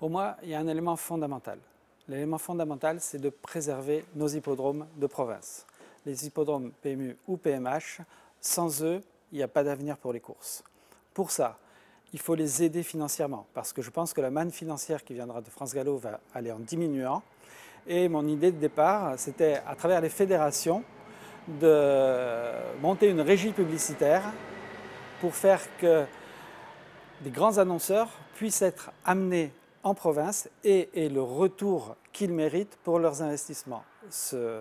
Pour moi, il y a un élément fondamental. L'élément fondamental, c'est de préserver nos hippodromes de province. Les hippodromes PMU ou PMH, sans eux, il n'y a pas d'avenir pour les courses. Pour ça, il faut les aider financièrement, parce que je pense que la manne financière qui viendra de France Gallo va aller en diminuant. Et mon idée de départ, c'était à travers les fédérations de monter une régie publicitaire pour faire que des grands annonceurs puissent être amenés en province et, le retour qu'ils méritent pour leurs investissements. Ce,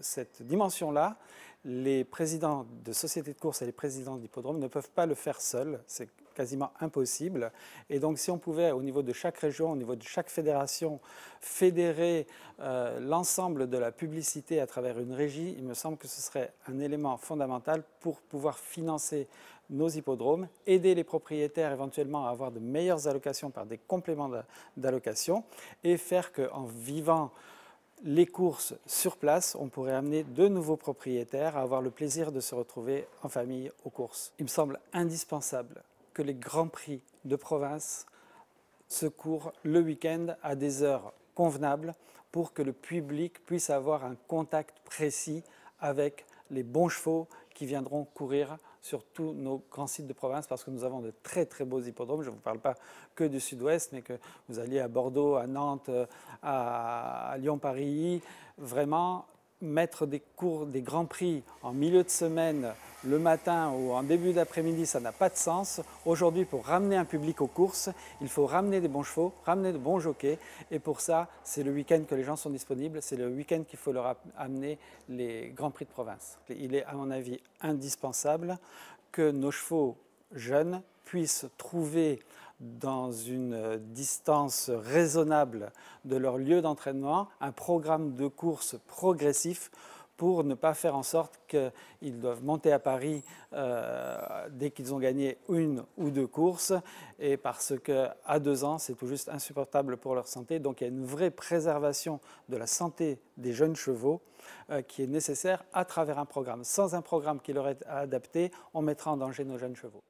cette dimension-là, les présidents de sociétés de course et les présidents d'hippodromes ne peuvent pas le faire seuls, c'est quasiment impossible. Et donc si on pouvait, au niveau de chaque région, au niveau de chaque fédération, fédérer euh, l'ensemble de la publicité à travers une régie, il me semble que ce serait un élément fondamental pour pouvoir financer nos hippodromes, aider les propriétaires éventuellement à avoir de meilleures allocations par des compléments d'allocation et faire qu'en vivant les courses sur place, on pourrait amener de nouveaux propriétaires à avoir le plaisir de se retrouver en famille aux courses. Il me semble indispensable que les grands prix de province se courent le week-end à des heures convenables pour que le public puisse avoir un contact précis avec les bons chevaux qui viendront courir sur tous nos grands sites de province parce que nous avons de très très beaux hippodromes. Je ne vous parle pas que du sud-ouest, mais que vous alliez à Bordeaux, à Nantes, à Lyon-Paris. Vraiment, mettre des cours, des grands prix en milieu de semaine, le matin ou en début d'après-midi, ça n'a pas de sens. Aujourd'hui, pour ramener un public aux courses, il faut ramener des bons chevaux, ramener de bons jockeys. Et pour ça, c'est le week-end que les gens sont disponibles. C'est le week-end qu'il faut leur amener les grands prix de province. Il est, à mon avis, indispensable que nos chevaux jeunes puissent trouver dans une distance raisonnable de leur lieu d'entraînement un programme de course progressif pour ne pas faire en sorte qu'ils doivent monter à Paris euh, dès qu'ils ont gagné une ou deux courses, et parce qu'à deux ans, c'est tout juste insupportable pour leur santé. Donc il y a une vraie préservation de la santé des jeunes chevaux euh, qui est nécessaire à travers un programme. Sans un programme qui leur est adapté, on mettra en danger nos jeunes chevaux.